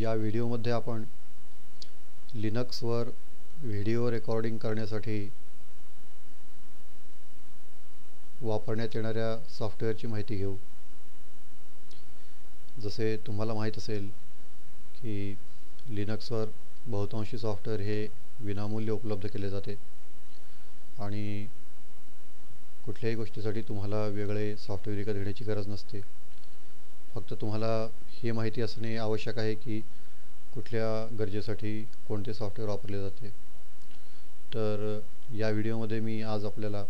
या व्हिडिओमध्ये आपण लिनक्सवर व्हिडिओ रेकॉर्डिंग करण्यासाठी वापरण्यात येणाऱ्या सॉफ्टवेअरची माहिती घेऊ. जसे तुम्हाला माहीत की लिनक्सवर बहुतांशी हे विनामूल्य उपलब्ध केले जाते आणि कुठल्याही गोष्टीसाठी तुम्हाला वेगळे सॉफ्टवेअर विकत घेण्याची गरज नसते. फक्त तुम्हाला हे माहिती असणे आवश्यक आहे की कुठल्या गरजेसाठी कोणते सॉफ्टवेअर वापरले जाते. तर या व्हिडिओमध्ये मी आज आपल्याला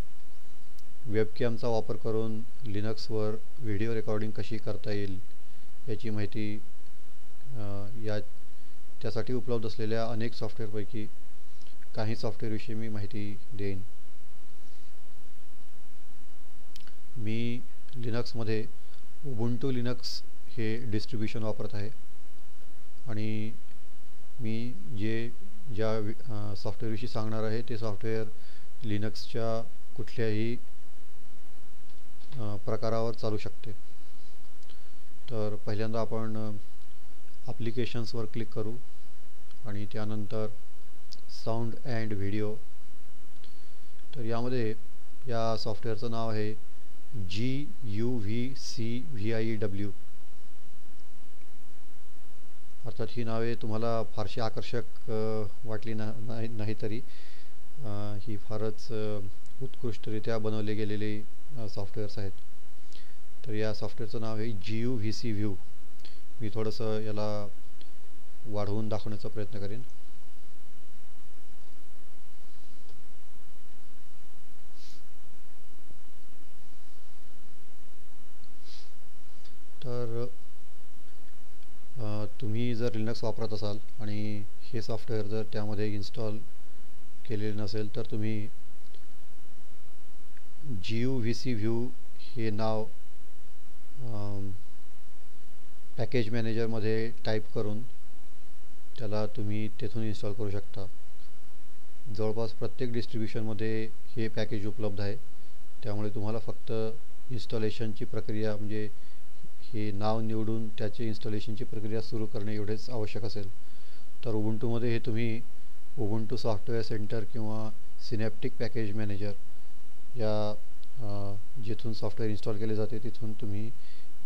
वेबकॅमचा वापर करून लिनक्सवर व्हिडिओ रेकॉर्डिंग कशी करता येईल याची माहिती या त्यासाठी उपलब्ध असलेल्या अनेक सॉफ्टवेअरपैकी काही सॉफ्टवेअरविषयी मी माहिती देईन. मी लिनक्समध्ये उबुंटू लिनक्स हे डिस्ट्रीब्युशन वापरत आहे. आणि मी जे ज्या सॉफ्टवेअरविषयी सांगणार आहे ते सॉफ्टवेअर लिनक्सच्या कुठल्याही प्रकारावर चालू शकते. तर पहिल्यांदा आपण ॲप्लिकेशन्सवर क्लिक करू आणि त्यानंतर साऊंड अँड व्हिडिओ तर यामध्ये या सॉफ्टवेअरचं नाव आहे G U V C V I W अर्थात ही नावे तुम्हाला फारशी आकर्षक वाटली ना नाही नाही तरी. ही फारच उत्कृष्टरित्या बनवले गेलेले सॉफ्टवेअर्स आहेत. तर या सॉफ्टवेअरचं नाव आहे G U V C view मी थोडंसं याला वाढवून दाखवण्याचा प्रयत्न करेन तर तुम्ही जर लिनक्स वापरत असाल आणि हे सॉफ्टवेअर जर त्यामध्ये इन्स्टॉल केलेले नसेल तर तुम्ही G U V C view हे नाव पॅकेज मॅनेजरमध्ये टाईप करून त्याला तुम्ही तेथून इन्स्टॉल करू शकता. जवळपास प्रत्येक डिस्ट्रीब्युशनमध्ये हे पॅकेज उपलब्ध आहे. त्यामुळे तुम्हाला फक्त इन्स्टॉलेशनची प्रक्रिया म्हणजे हे नाव निवडून त्याचे इन्स्टॉलेशनची प्रक्रिया सुरू करणे एवढेच आवश्यक असेल. तर उबुंटूमध्ये हे तुम्ही उबुंटू सॉफ्टवेअर सेंटर किंवा सिनॅप्टिक पॅकेज मॅनेजर या जिथून सॉफ्टवेअर इन्स्टॉल केले जाते तिथून तुम्ही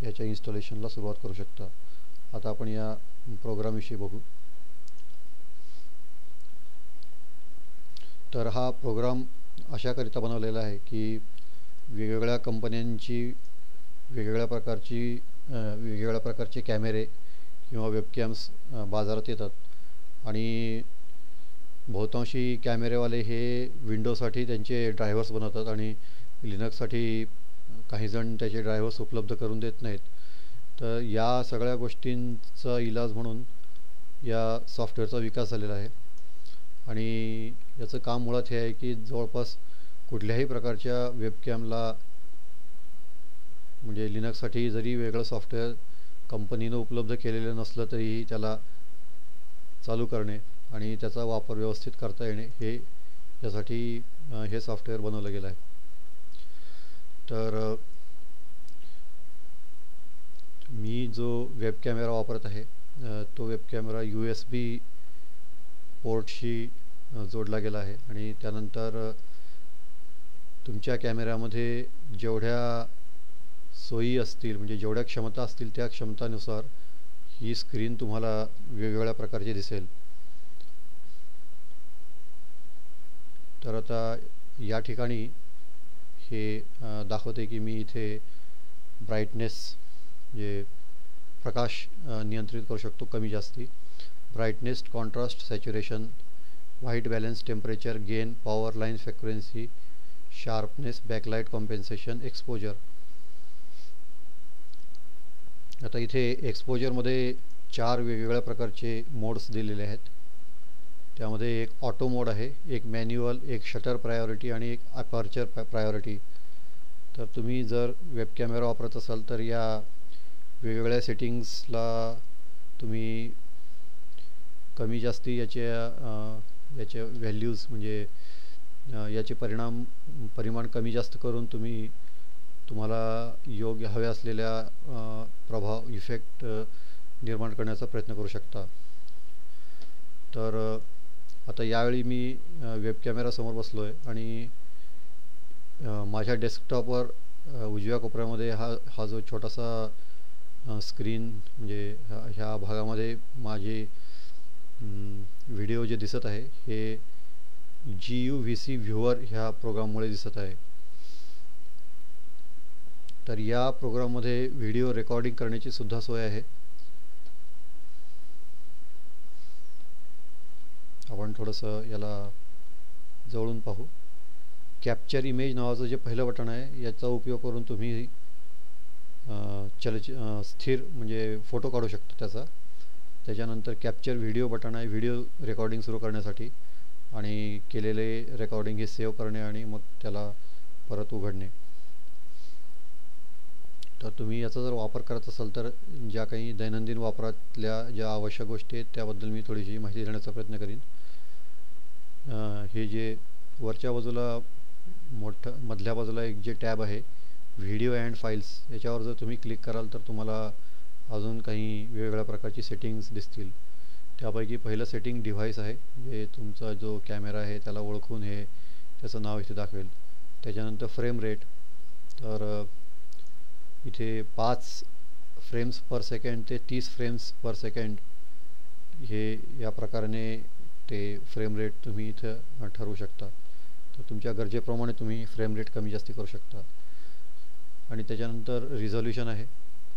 याच्या इन्स्टॉलेशनला सुरुवात करू शकता. आता आपण या प्रोग्रामविषयी बघू. तर हा प्रोग्राम अशाकरिता बनवलेला आहे की वेगवेगळ्या कंपन्यांची वेगवेगळ्या प्रकारची वेगवेगळ्या प्रकारचे कॅमेरे किंवा वेबकॅम्स बाजारात येतात. आणि बहुतांशी कॅमेरेवाले हे विंडोसाठी त्यांचे ड्रायव्हर्स बनवतात आणि लिनक्ससाठी काहीजण त्याचे ड्रायव्हर्स उपलब्ध करून देत नाहीत. तर या सगळ्या गोष्टींचा इलाज म्हणून या सॉफ्टवेअरचा विकास झालेला आहे. आणि याचं काम मुळात हे आहे की जवळपास कुठल्याही प्रकारच्या वेबकॅमला म्हणजे लिनक्ससाठी जरी वेगळं सॉफ्टवेअर कंपनीनं उपलब्ध केलेलं नसलं तरीही त्याला चालू करणे आणि त्याचा वापर व्यवस्थित करता येणे हे यासाठी हे सॉफ्टवेअर बनवलं गेलं आहे. तर मी जो वेब कॅमेरा वापरत आहे तो web camera U S B पोर्टशी जोडला गेला आहे आणि त्यानंतर तुमच्या कॅमेऱ्यामध्ये जेवढ्या सोयी असतील म्हणजे जेवढ्या क्षमता असतील त्या क्षमतानुसार ही स्क्रीन तुम्हाला वेगवेगळ्या प्रकारची दिसेल. तर आता या ठिकाणी हे दाखवते की मी इथे ब्राईटनेस म्हणजे प्रकाश नियंत्रित करू शकतो कमी जास्ती. Brightness contrast saturation white balance temperature gain power line frequency sharpness backlight compensation exposure आता इथे एक्सपोजरमध्ये चार वेगवेगळ्या प्रकारचे मोड्स दिलेले आहेत. त्यामध्ये एक ऑटो मोड आहे एक मॅन्युअल एक शटर प्रायोरिटी आणि एक अपर्चर प्रायोरिटी तर तुम्ही जर वेब कॅमेरा वापरत असाल तर या वेगवेगळ्या सेटिंग्सला तुम्ही कमी जास्ती याच्या याचे व्हॅल्यूज म्हणजे याचे परिणाम परिमाण कमी जास्त करून तुम्ही तुम्हाला योग्य हवे असलेल्या प्रभाव इफेक्ट निर्माण करण्याचा प्रयत्न करू शकता. तर आता यावेळी मी वेब कॅमेरासमोर बसलो आहे आणि माझ्या डेस्कटॉपवर उजव्या कोपऱ्यामध्ये हा हा जो छोटासा स्क्रीन म्हणजे ह्या भागामध्ये माझे व्हिडिओ जे दिसत आहे हे G U V C viewer ह्या प्रोग्राममुळे दिसत आहे. तर या प्रोग्राममध्ये व्हिडिओ रेकॉर्डिंग करण्याची सुद्धा सोय आहे. आपण थोडंसं याला जवळून पाहू. कॅप्चर इमेज नावाचं जे पहिलं बटन आहे याचा उपयोग करून तुम्ही चलचि स्थिर म्हणजे फोटो काढू शकतो त्याचा. त्याच्यानंतर कॅप्चर व्हिडिओ बटन आहे व्हिडिओ रेकॉर्डिंग सुरू करण्यासाठी. आणि केलेले रेकॉर्डिंग हे सेव्ह करणे आणि मग त्याला परत उघडणे. तर तुम्ही याचा जर वापर करत असाल तर ज्या काही दैनंदिन वापरातल्या ज्या आवश्यक गोष्टी आहेत त्याबद्दल मी थोडीशी माहिती देण्याचा प्रयत्न करीन. हे जे वरच्या बाजूला मोठं मधल्या बाजूला एक जे टॅब आहे व्हिडिओ अँड फाईल्स याच्यावर जर तुम्ही क्लिक कराल तर तुम्हाला अजून काही वेगवेगळ्या प्रकारची सेटिंग्स दिसतील. त्यापैकी पहिलं सेटिंग डिव्हाइस आहे जे तुमचा जो कॅमेरा आहे त्याला ओळखून हे त्याचं नाव इथे दाखवेल. त्याच्यानंतर फ्रेम रेट तर इथे पाच फ्रेम्स पर सेकंड ते तीस फ्रेम्स पर सेकंड हे या प्रकाराने ते फ्रेम रेट तुम्ही इथं ठरवू शकता. तर तुमच्या गरजेप्रमाणे तुम्ही फ्रेम रेट कमी जास्ती करू शकता. आणि त्याच्यानंतर रिझॉल्युशन आहे.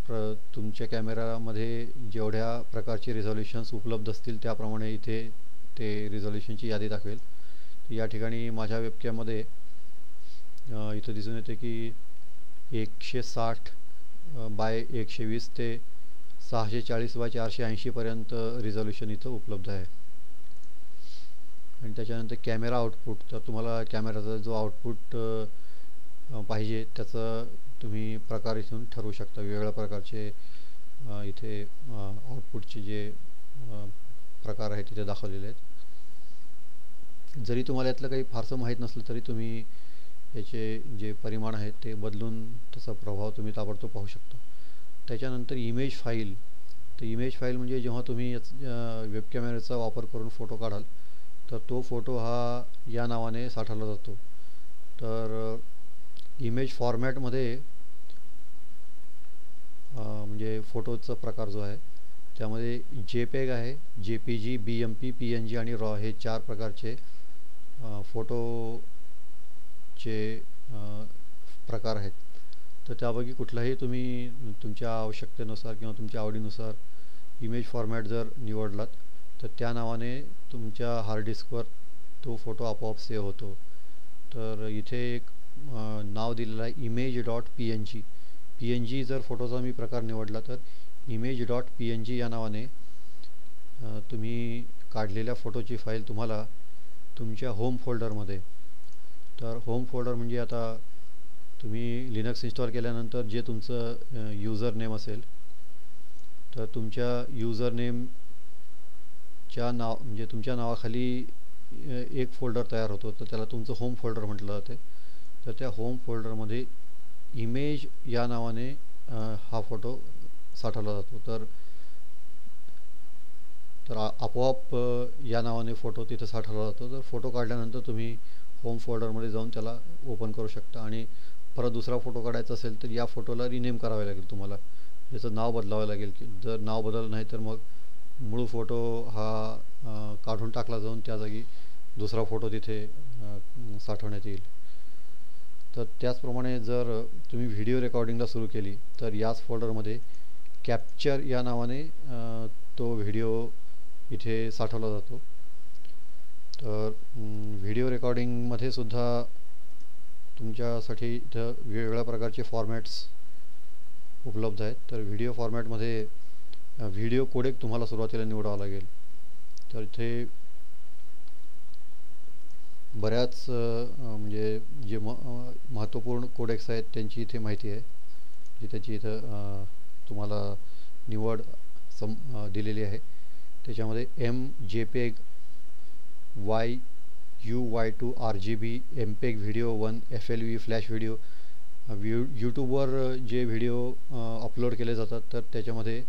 प्र तुमच्या कॅमेरामध्ये जेवढ्या प्रकारचे रिझॉल्युशन्स उपलब्ध असतील त्याप्रमाणे इथे ते रिझॉल्युशनची यादी दाखवेल. या ठिकाणी माझ्या वेबकॅमध्ये इथं दिसून येते की एकशे साठ बाय एकशे वीस ते सहाशे चाळीस बाय चारशे ऐंशीपर्यंत रिझॉल्युशन इथं उपलब्ध आहे. आणि त्याच्यानंतर कॅमेरा आउटपुट तर तुम्हाला कॅमेराचा जो आउटपुट पाहिजे त्याचं तुम्ही प्रकार इथून ठरवू शकता. वेगवेगळ्या प्रकारचे इथे आउटपुटचे जे प्रकार आहेत तिथे दाखवलेले आहेत. जरी तुम्हाला यातलं काही फारसं माहीत नसलं तरी तुम्ही याचे जे परिमाण आहेत ते बदलून त्याचा प्रभाव तुम्ही ताबडतोब पाहू शकता. त्याच्यानंतर इमेज फाईल तर इमेज फाईल म्हणजे जेव्हा तुम्ही वेब कॅमेऱ्याचा वापर करून फोटो काढाल तर तो फोटो हा या नावाने साठवला जातो. तर इमेज फॉर्मॅटमध्ये म्हणजे फोटोचा प्रकार जो आहे त्यामध्ये जे पेग आहे J P G B M P P N G आणि रॉ हे चार प्रकारचे फोटो चे प्रकार आहेत. तर त्यापैकी कुठलाही तुम्ही तुमच्या आवश्यकतेनुसार किंवा तुमच्या आवडीनुसार इमेज फॉर्मॅट जर निवडलात तर त्या नावाने तुमच्या हार्ड डिस्कवर तो फोटो आपोआप सेव्ह होतो. तर इथे एक नाव दिलेलं आहे image dot P N G P N G जर फोटोचा मी प्रकार निवडला तर image dot P N G या नावाने तुम्ही काढलेल्या फोटोची फाईल तुम्हाला तुमच्या होम फोल्डरमध्ये तर होम फोल्डर म्हणजे आता तुम्ही लिनक्स इन्स्टॉल केल्यानंतर जे तुमचं युजर नेम असेल तर तुमच्या युजर नेमच्या नाव म्हणजे तुमच्या नावाखाली एक फोल्डर तयार होतो. तर त्याला तुमचं होम फोल्डर म्हटलं जाते. तर त्या होम फोल्डरमध्ये इमेज या नावाने हा फोटो साठवला जातो. तर तर आपोआप या नावाने फोटो तिथं साठवला जातो. तर फोटो काढल्यानंतर तुम्ही होम फोल्डरमध्ये जाऊन त्याला ओपन करू शकता. आणि परत दुसरा फोटो काढायचा असेल तर या फोटोला रिनेम करावे लागेल तुम्हाला. याचं नाव बदलावं लागेल की जर नाव बदललं नाही तर मग मूळ फोटो हा काढून टाकला जाऊन त्या जागी दुसरा फोटो तिथे साठवण्यात येईल. तर त्याचप्रमाणे जर तुम्ही व्हिडिओ रेकॉर्डिंगला सुरू केली तर याच फोल्डरमध्ये कॅप्चर या नावाने तो व्हिडिओ इथे साठवला जातो. तर व्हिडिओ रेकॉर्डिंगमध्ये सुद्धा तुमच्यासाठी इथं वेगवेगळ्या प्रकारचे फॉर्मॅट्स उपलब्ध आहेत. तर व्हिडिओ फॉर्मॅटमध्ये व्हिडिओ कोडेक तुम्हाला सुरुवातीला निवडावा लागेल. तर इथे बऱ्याच म्हणजे जे म महत्त्वपूर्ण कोडेक्स आहेत त्यांची इथे माहिती आहे. जी त्याची इथं तुम्हाला निवड सम दिलेली आहे. त्याच्यामध्ये M JPEG Y U Y two R G B MPEG video one F L V flash video view यूट्यूबवर जे व्हिडिओ अपलोड uh, केले जातात तर त्याच्यामध्ये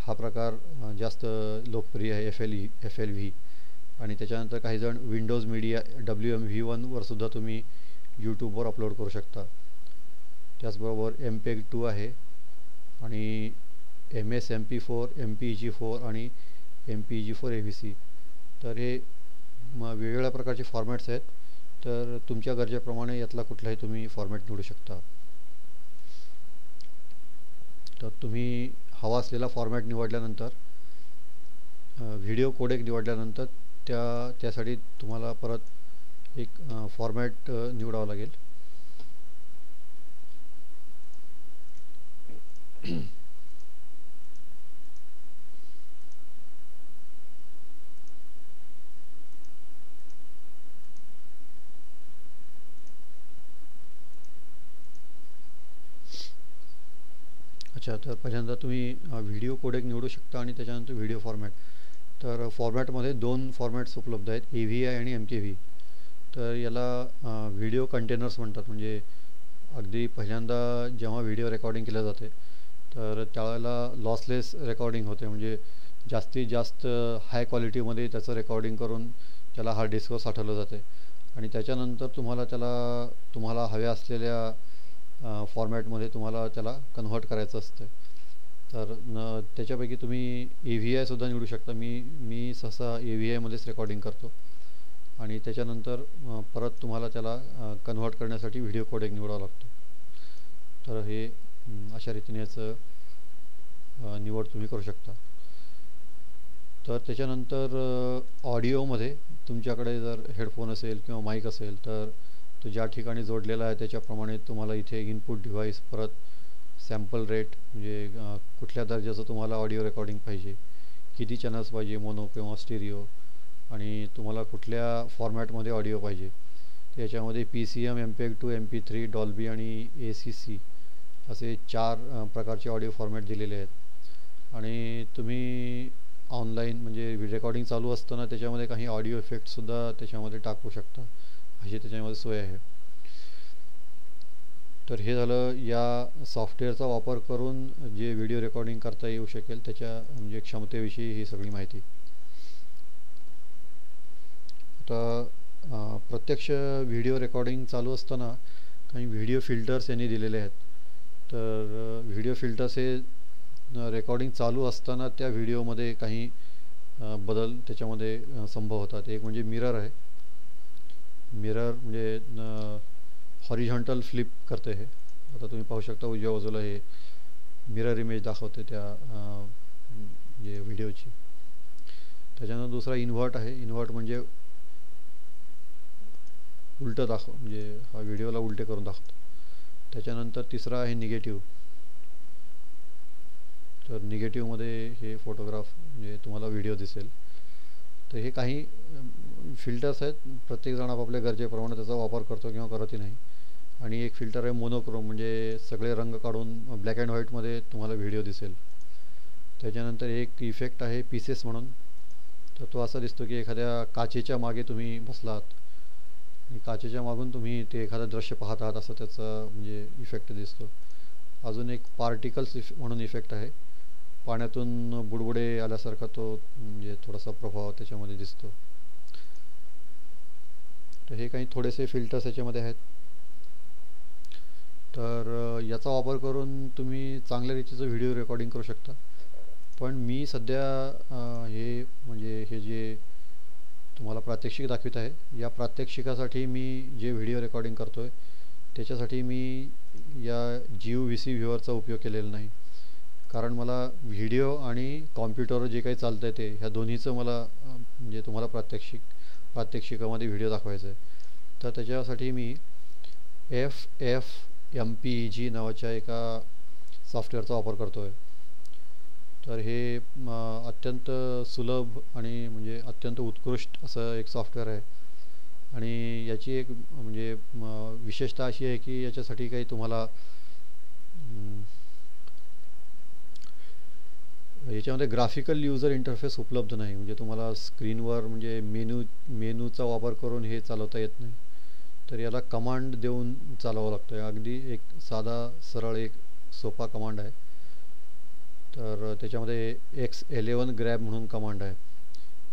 हा प्रकार uh, जास्त लोकप्रिय आहे F L E F L V आणि त्याच्यानंतर काहीजण windows media W M V वनवर सुद्धा तुम्ही यूट्यूबवर अपलोड करू शकता. त्याचबरोबर एम पेग टू आहे. आणि M S M P four M P G four आणि M P G four A V C तर हे मग वेगवेगळ्या प्रकारचे फॉर्मॅट्स आहेत. तर तुमच्या गरजेप्रमाणे यातला कुठलाही तुम्ही फॉर्मॅट निवडू शकता. तर तुम्ही हवा असलेला फॉर्मॅट निवडल्यानंतर व्हिडिओ कोडेक निवडल्यानंतर त्या त्यासाठी तुम्हाला परत एक फॉर्मॅट निवडावं लागेल. अच्छा तर पहिल्यांदा तुम्ही व्हिडिओ कोडेक निवडू शकता आणि त्याच्यानंतर व्हिडिओ फॉर्मॅट तर फॉर्मॅटमध्ये दोन फॉर्मॅट्स उपलब्ध आहेत ए व्ही आय आणि एम के व्ही तर याला व्हिडिओ कंटेनर्स म्हणतात. म्हणजे अगदी पहिल्यांदा जेव्हा व्हिडिओ रेकॉर्डिंग केलं जाते तर त्यावेळेला लॉसलेस रेकॉर्डिंग होते. म्हणजे जास्तीत जास्त हाय क्वालिटीमध्ये त्याचं रेकॉर्डिंग करून त्याला हार्ड डिस्कवर साठवलं जाते. आणि त्याच्यानंतर तुम्हाला त्याला तुम्हाला हव्या असलेल्या फॉर्मॅटमध्ये तुम्हाला त्याला कन्व्हर्ट करायचं असतं तर न त्याच्यापैकी तुम्ही ए व्ही आयसुद्धा निवडू शकता. मी मी सहसा ए व्ही आयमध्येच रेकॉर्डिंग करतो. आणि त्याच्यानंतर परत तुम्हाला त्याला कन्व्हर्ट करण्यासाठी व्हिडिओ कोडेक निवडावा लागतो. तर हे अशा रीतीने याचं निवड तुम्ही करू शकता. तर त्याच्यानंतर ऑडिओमध्ये तुमच्याकडे जर हेडफोन असेल किंवा माईक असेल तर तो ज्या ठिकाणी जोडलेला आहे त्याच्याप्रमाणे तुम्हाला इथे इनपुट डिव्हाइस परत सॅम्पल रेट म्हणजे कुठल्या दर्जाचं तुम्हाला ऑडिओ रेकॉर्डिंग पाहिजे किती चॅनल्स पाहिजे मोनो किंवा स्टिरिओ आणि तुम्हाला कुठल्या फॉर्मॅटमध्ये ऑडिओ पाहिजे. याच्यामध्ये P C M M P two M P three Dolby आणि ए सी सी असे चार प्रकारचे ऑडिओ फॉर्मॅट दिलेले आहेत. आणि तुम्ही ऑनलाईन म्हणजे रेकॉर्डिंग चालू असताना त्याच्यामध्ये काही ऑडिओ इफेक्टसुद्धा त्याच्यामध्ये टाकू शकता. अशी त्याच्यामध्ये सोय आहे. तर हे झालं या सॉफ्टवेअरचा वापर करून जे व्हिडिओ रेकॉर्डिंग करता येऊ शकेल त्याच्या म्हणजे क्षमतेविषयी ही सगळी माहिती. आता प्रत्यक्ष व्हिडिओ रेकॉर्डिंग चालू असताना काही व्हिडिओ फिल्टर्स यांनी दिलेले आहेत. तर व्हिडिओ फिल्टर्स हे रेकॉर्डिंग चालू असताना त्या व्हिडिओमध्ये काही बदल त्याच्यामध्ये संभव होतात. एक म्हणजे मिरर आहे. मिरर म्हणजे हॉरिझॉन्टल फ्लिप करते हे. आता तुम्ही पाहू शकता उजव्या बाजूला हे मिरर इमेज दाखवते त्या म्हणजे व्हिडिओची. त्याच्यानंतर दुसरा इन्व्हर्ट आहे. इन्व्हर्ट म्हणजे उलटं दाखव म्हणजे हा व्हिडिओला उलटे करून दाखवतो. त्याच्यानंतर तिसरा आहे निगेटिव्ह तर निगेटिव्हमध्ये हे फोटोग्राफ म्हणजे तुम्हाला व्हिडिओ दिसेल. तर हे काही फिल्टर्स आहेत. प्रत्येकजण आपापल्या गरजेप्रमाणे त्याचा वापर करतो किंवा करतही नाही. आणि एक फिल्टर आहे मोनोक्रोम म्हणजे सगळे रंग काढून ब्लॅक अँड व्हाईटमध्ये तुम्हाला व्हिडिओ दिसेल. त्याच्यानंतर एक इफेक्ट आहे पीसेस म्हणून. तर तो असा दिसतो की एखाद्या काचेच्या मागे तुम्ही बसलात. आणि काचेच्या मागून तुम्ही ते एखादं दृश्य पाहत आहात असं त्याचा म्हणजे इफेक्ट दिसतो. अजून एक पार्टिकल्स इफ म्हणून इफेक्ट आहे. पाण्यातून बुडबुडे आल्यासारखा तो म्हणजे थोडासा प्रभाव त्याच्यामध्ये दिसतो. तर हे काही थोडेसे फिल्टर्स याच्यामध्ये आहेत. तर याचा वापर करून तुम्ही चांगल्या रीतीचं व्हिडिओ रेकॉर्डिंग करू शकता. पण मी सध्या हे म्हणजे हे जे तुम्हाला प्रात्यक्षिक दाखवित आहे या प्रात्यक्षिकासाठी मी जे व्हिडिओ रेकॉर्डिंग करतो आहे त्याच्यासाठी मी या जिओ व्ही सी व्ह्युअरचा उपयोग केलेला नाही. कारण मला व्हिडिओ आणि कॉम्प्युटरवर जे काही चालतं आहे ते ह्या दोन्हीचं मला म्हणजे तुम्हाला प्रात्यक्षिक प्रात्यक्षिकामध्ये व्हिडिओ दाखवायचा आहे तर त्याच्यासाठी मी F F M P G नावाच्या एका सॉफ्टवेअरचा वापर करतो आहे तर हे अत्यंत सुलभ आणि म्हणजे अत्यंत उत्कृष्ट असं एक सॉफ्टवेअर आहे. आणि याची एक म्हणजे विशेषता अशी आहे की याच्यासाठी काही तुम्हाला याच्यामध्ये ग्राफिकल युजर इंटरफेस उपलब्ध नाही. म्हणजे तुम्हाला स्क्रीनवर म्हणजे मेनू मेनूचा वापर करून हे चालवता येत नाही. तर याला कमांड देऊन चालवावं लागतं अगदी एक साधा सरळ एक सोपा कमांड आहे. तर त्याच्यामध्ये एक्स एलेवन ग्रॅब म्हणून कमांड आहे.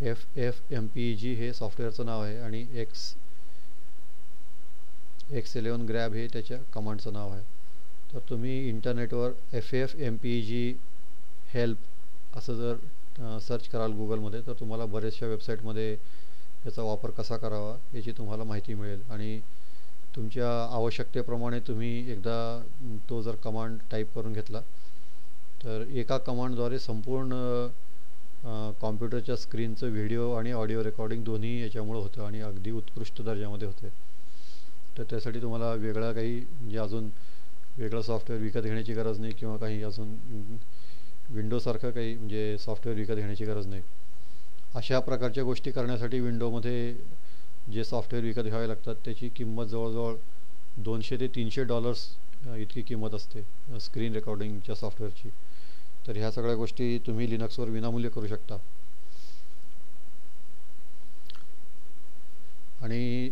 F F M P G हे सॉफ्टवेअरचं नाव आहे आणि एक्स एक्स एलेवन ग्रॅब हे त्याच्या कमांडचं नाव आहे. तर तुम्ही इंटरनेटवर F F M P G help असं जर सर्च कराल गुगलमध्ये तर तुम्हाला बऱ्याचशा वेबसाईटमध्ये याचा वापर कसा करावा याची तुम्हाला माहिती मिळेल. आणि तुमच्या आवश्यकतेप्रमाणे तुम्ही एकदा तो जर कमांड टाईप करून घेतला तर एका कमांडद्वारे संपूर्ण कॉम्प्युटरच्या स्क्रीनचं व्हिडिओ आणि ऑडिओ रेकॉर्डिंग दोन्ही याच्यामुळं होतं आणि अगदी उत्कृष्ट दर्जामध्ये होते. तर त्यासाठी तुम्हाला वेगळा काही म्हणजे अजून वेगळं सॉफ्टवेअर विकत घेण्याची गरज नाही किंवा काही अजून विंडोसारखं काही म्हणजे सॉफ्टवेअर विकत घेण्याची गरज नाही. अशा प्रकारच्या गोष्टी करण्यासाठी विंडोमध्ये जे सॉफ्टवेअर विकत घ्यावे लागतात त्याची किंमत जवळजवळ दोनशे ते तीनशे डॉलर्स इतकी किंमत असते स्क्रीन रेकॉर्डिंगच्या सॉफ्टवेअरची. तर ह्या सगळ्या गोष्टी तुम्ही लिनक्सवर विनामूल्य करू शकता. आणि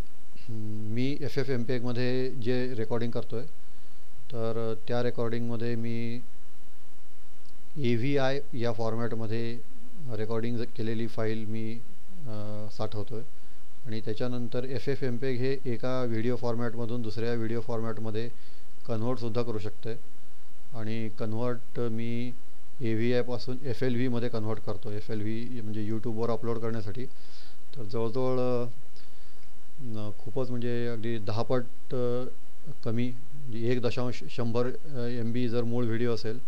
मी एफ एफ एम पी एकमध्ये जे रेकॉर्डिंग करतो आहे तर त्या रेकॉर्डिंगमध्ये मी ए व्ही आय या फॉर्मॅटमध्ये रेकॉर्डिंग केलेली फाईल मी साठवतो आहे आणि त्याच्यानंतर एफ एफ एम पेग हे एका व्हिडिओ फॉर्मॅटमधून दुसऱ्या व्हिडिओ फॉर्मॅटमध्ये कन्व्हर्टसुद्धा करू शकते आणि कन्व्हर्ट मी ए व्ही आयपासून एफ एल व्हीमध्ये कन्व्हर्ट करतो एफ एल व्ही म्हणजे यूट्यूबवर अपलोड करण्यासाठी. तर जवळजवळ खूपच म्हणजे अगदी दहापट कमी म्हणजे एक दशांश शंभर एम बी जर मूळ व्हिडिओ असेल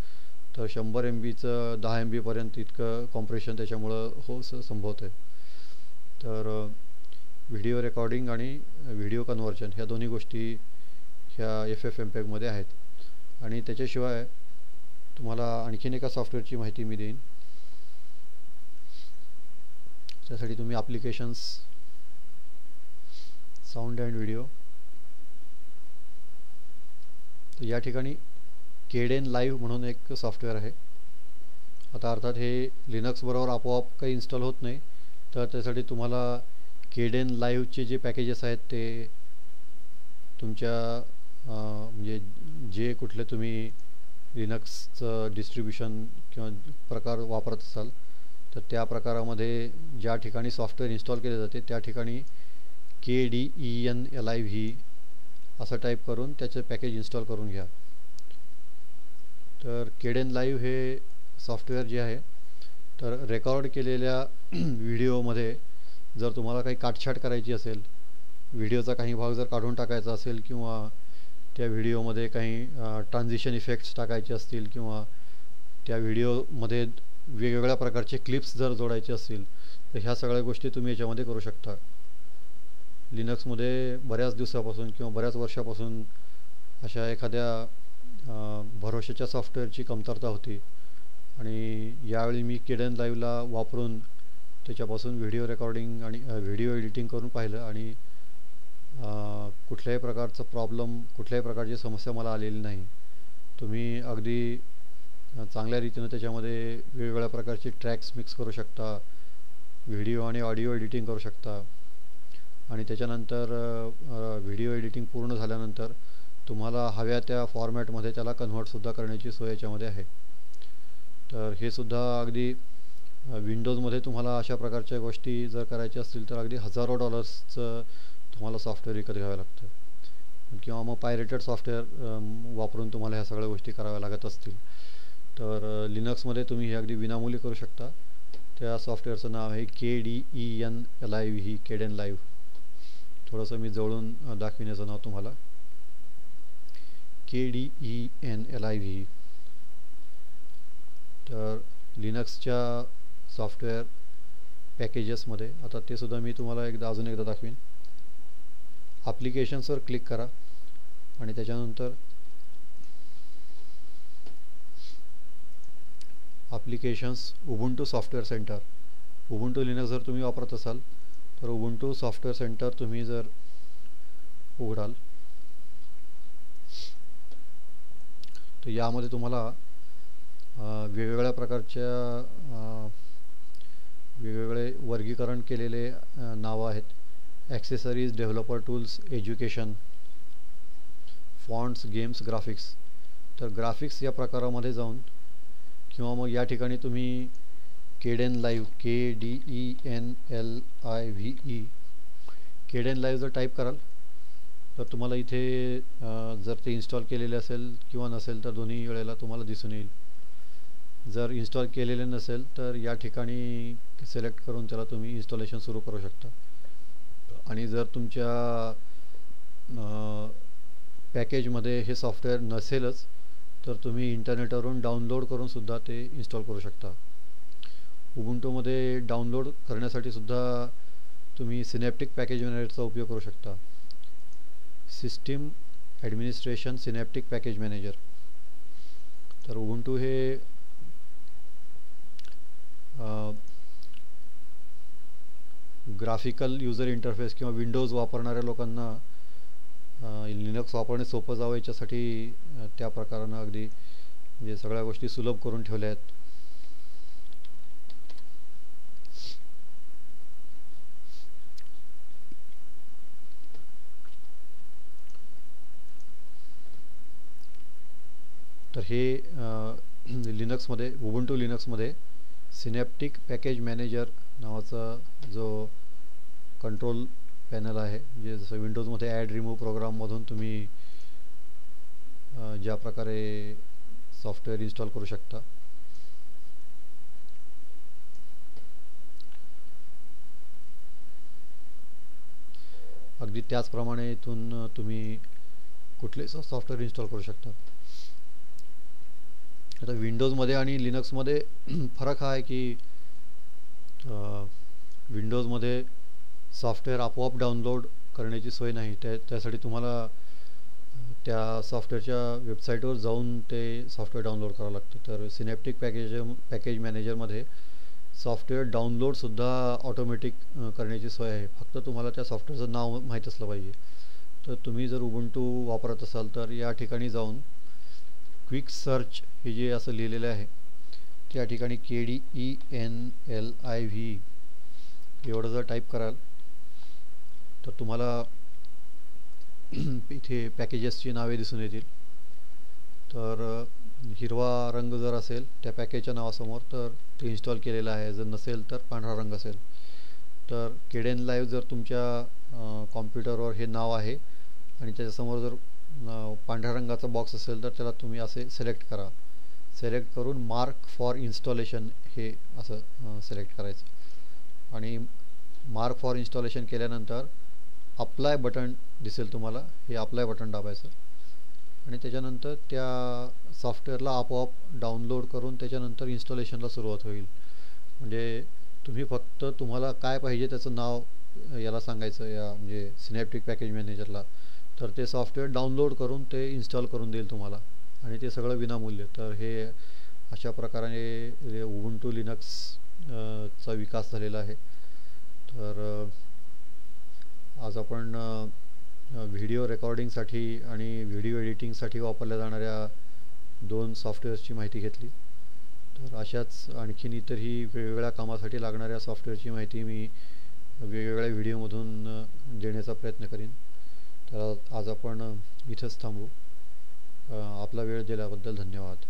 तर शंभर एम बीचं दहा एम बीपर्यंत इतकं कॉम्प्रेशन त्याच्यामुळं हो संभवत आहे तर व्हिडिओ रेकॉर्डिंग आणि व्हिडिओ कन्व्हर्जन ह्या दोन्ही गोष्टी ह्या एफ एफ एम पॅकमध्ये आहेत. आणि त्याच्याशिवाय तुम्हाला आणखीन एका सॉफ्टवेअरची माहिती मी देईन. त्यासाठी तुम्ही ॲप्लिकेशन्स साऊंड अँड व्हिडिओ तर या ठिकाणी केडेन लाईव्ह म्हणून एक सॉफ्टवेअर आहे. आता अर्थात हे लिनक्सबरोबर आपोआप काही इन्स्टॉल होत नाही. तर त्यासाठी तुम्हाला केडेन लाईव्हचे जे पॅकेजेस आहेत ते तुमच्या म्हणजे जे कुठले तुम्ही लिनक्सचं डिस्ट्रीब्युशन किंवा प्रकार वापरत असाल तर त्या प्रकारामध्ये ज्या ठिकाणी सॉफ्टवेअर इन्स्टॉल केले जाते त्या ठिकाणी K D E N L I V असं टाईप करून त्याचे पॅकेज इन्स्टॉल करून घ्या. तर केडेन लाईव्ह हे सॉफ्टवेअर जे आहे तर रेकॉर्ड केलेल्या व्हिडिओमध्ये जर तुम्हाला काही काटछाट करायची असेल व्हिडिओचा काही भाग जर काढून टाकायचा असेल किंवा त्या व्हिडिओमध्ये काही ट्रान्झिशन इफेक्ट्स टाकायचे असतील किंवा त्या व्हिडिओमध्ये वेगवेगळ्या प्रकारचे क्लिप्स जर जोडायचे असतील तर ह्या सगळ्या गोष्टी तुम्ही याच्यामध्ये करू शकता. लिनक्समध्ये बऱ्याच दिवसापासून किंवा बऱ्याच वर्षापासून अशा एखाद्या भरोशाच्या सॉफ्टवेअरची कमतरता होती. आणि यावेळी मी केडन लाईव्हला वापरून त्याच्यापासून व्हिडिओ रेकॉर्डिंग आणि व्हिडिओ एडिटिंग करून पाहिलं आणि कुठल्याही प्रकारचं प्रॉब्लेम कुठल्याही प्रकारची समस्या मला आलेली नाही. तुम्ही अगदी चांगल्या रीतीनं त्याच्यामध्ये वेगवेगळ्या प्रकारचे ट्रॅक्स मिक्स करू शकता व्हिडिओ आणि ऑडिओ एडिटिंग करू शकता. आणि त्याच्यानंतर व्हिडिओ एडिटिंग पूर्ण झाल्यानंतर तुम्हाला हव्या त्या फॉर्मॅटमध्ये त्याला कन्व्हर्टसुद्धा करण्याची सोय याच्यामध्ये आहे. तर हे सुद्धा अगदी विंडोजमध्ये तुम्हाला अशा प्रकारच्या गोष्टी जर करायच्या असतील तर अगदी हजारो डॉलर्सचं तुम्हाला सॉफ्टवेअर विकत घ्यावं लागतं. किंवा मग पायरेटेड सॉफ्टवेअर वापरून तुम्हाला ह्या सगळ्या गोष्टी कराव्या लागत असतील. तर लिनक्समध्ये तुम्ही हे अगदी विनामूल्य करू शकता. त्या सॉफ्टवेअरचं नाव आहे K D E N L I V Kdenlive थोडंसं मी जवळून दाखविण्याचं नाव तुम्हाला. K D E N L I V तर लिनक्सच्या सॉफ्टवेअर पॅकेजेसमध्ये आता ते सुद्धा मी तुम्हाला एकदा अजून एकदा दाखवीन. ॲप्लिकेशन्सवर क्लिक करा. आणि त्याच्यानंतर applications Ubuntu software centre Ubuntu Linux जर तुम्ही वापरत असाल तर उबुंटू सॉफ्टवेअर सेंटर तुम्ही जर उघडाल तर यामध्ये तुम्हाला वेगवेगळ्या प्रकारच्या वेगवेगळे वर्गीकरण केलेले नावं आहेत. Accessories developer tools education fonts games graphics तर ग्राफिक्स या प्रकारामध्ये जाऊन किंवा मग या ठिकाणी तुम्ही Kdenlive K D E N L I V E Kdenlive जर टाईप कराल तर तुम्हाला इथे जर ते इन्स्टॉल केलेले असेल किंवा नसेल तर दोन्ही वेळेला तुम्हाला दिसून येईल. जर इन्स्टॉल केलेले नसेल तर या ठिकाणी सिलेक्ट करून त्याला तुम्ही इन्स्टॉलेशन सुरू करू शकता. आणि जर तुमच्या पॅकेजमध्ये हे सॉफ्टवेअर नसेलच तर तुम्ही इंटरनेटवरून डाउनलोड करून सुद्धा ते इन्स्टॉल करू शकता. उबुंटोमध्ये डाउनलोड करण्यासाठी सुद्धा तुम्ही सिनॅप्टिक पॅकेज मॅनेजरचा उपयोग करू शकता. System administration synaptic package manager. तर उबुंटू हे ग्राफिकल युजर इंटरफेस किंवा विंडोज वापरणाऱ्या लोकांना लिनक्स वापरणे सोपं जावं याच्यासाठी त्या प्रकारानं अगदी म्हणजे सगळ्या गोष्टी सुलभ करून ठेवल्या आहेत तर हे लिनक्समध्ये उबंटू लिनक्समध्ये सिनॅप्टिक पॅकेज मॅनेजर नावाचा जो कंट्रोल पॅनल आहे जे जसं विंडोजमध्ये ॲड रिमूव्ह प्रोग्राममधून तुम्ही ज्या प्रकारे सॉफ्टवेअर इन्स्टॉल करू शकता. अगदी त्याचप्रमाणे इथून तुम्ही कुठले सॉफ्टवेअर इन्स्टॉल करू शकता. आता विंडोजमध्ये आणि लिनक्समध्ये फरक हा आहे की विंडोजमध्ये सॉफ्टवेअर आपोआप डाउनलोड करण्याची सोय नाही. त्या त्यासाठी तुम्हाला त्या सॉफ्टवेअरच्या वेबसाईटवर जाऊन ते सॉफ्टवेअर डाउनलोड करावं लागतं. तर सिनेप्टिक पॅकेज पॅकेज मॅनेजरमध्ये सॉफ्टवेअर डाउनलोडसुद्धा ऑटोमॅटिक करण्याची सोय आहे. फक्त तुम्हाला त्या सॉफ्टवेअरचं नाव माहीत असलं पाहिजे. तर तुम्ही जर उबंटू वापरत असाल तर या ठिकाणी जाऊन क्विक सर्च हे जे असं लिहिलेलं आहे त्या ठिकाणी K D E N L I V एवढं जर टाईप कराल तर तुम्हाला इथे पॅकेजेसची नावे दिसून येतील. तर हिरवा रंग जर असेल त्या पॅकेजच्या नावासमोर तर ते इन्स्टॉल केलेलं आहे. जर नसेल तर पांढरा रंग असेल. तर केडेन लाईव्ह जर तुमच्या कॉम्प्युटरवर हे नाव आहे आणि त्याच्यासमोर जर पांढऱ्या रंगाचा बॉक्स असेल तर त्याला तुम्ही असे सिलेक्ट करा. सिलेक्ट करून मार्क फॉर इन्स्टॉलेशन हे असं सिलेक्ट करायचं. आणि मार्क फॉर इन्स्टॉलेशन केल्यानंतर अप्लाय बटन दिसेल तुम्हाला हे अप्लाय बटन दाबायचं. आणि त्याच्यानंतर त्या सॉफ्टवेअरला आपोआप डाउनलोड करून त्याच्यानंतर इन्स्टॉलेशनला सुरुवात होईल. म्हणजे तुम्ही फक्त तुम्हाला काय पाहिजे त्याचं नाव याला सांगायचं या म्हणजे सिनॅप्टिक पॅकेज मॅनेजरला तर ते सॉफ्टवेअर डाउनलोड करून ते इन्स्टॉल करून देईल तुम्हाला. आणि ते सगळं विनामूल्य. तर हे अशा प्रकारे उबुंटू लिनक्स चा विकास झालेला आहे. तर आज आपण व्हिडिओ रेकॉर्डिंगसाठी आणि व्हिडिओ एडिटिंगसाठी वापरल्या जाणाऱ्या दोन सॉफ्टवेअर्सची माहिती घेतली. तर अशाच आणखीन इतरही वेगवेगळ्या कामासाठी लागणाऱ्या सॉफ्टवेअरची माहिती मी वेगवेगळ्या व्हिडिओमधून देण्याचा प्रयत्न करीन. तर आज आपण इथंच थांबू. आपला वेळ दिल्याबद्दल धन्यवाद.